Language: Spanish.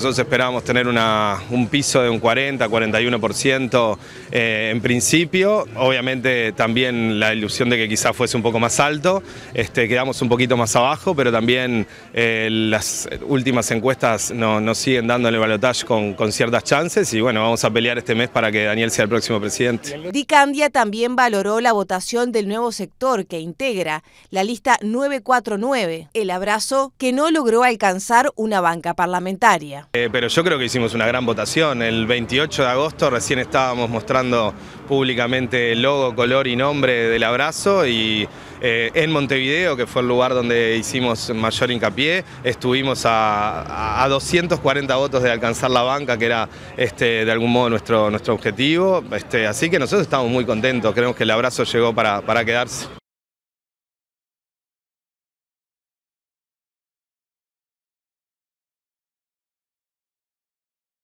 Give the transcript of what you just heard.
Nosotros esperábamos tener un piso de un 40, 41% eh, en principio, obviamente también la ilusión de que quizás fuese un poco más alto, este, quedamos un poquito más abajo, pero también eh, las últimas encuestas nos siguen dando el balotaje con, con ciertas chances y bueno, vamos a pelear este mes para que Daniel sea el próximo presidente. Di Candia también valoró la votación del nuevo sector que integra la lista 949, el abrazo que no logró alcanzar una banca parlamentaria. Eh, pero yo creo que hicimos una gran votación. El 28 de agosto recién estábamos mostrando públicamente el logo, color y nombre del abrazo y eh, en Montevideo, que fue el lugar donde hicimos mayor hincapié, estuvimos a, 240 votos de alcanzar la banca, que era este, de algún modo nuestro, nuestro objetivo. Este, así que nosotros estamos muy contentos, creemos que el abrazo llegó para, para quedarse.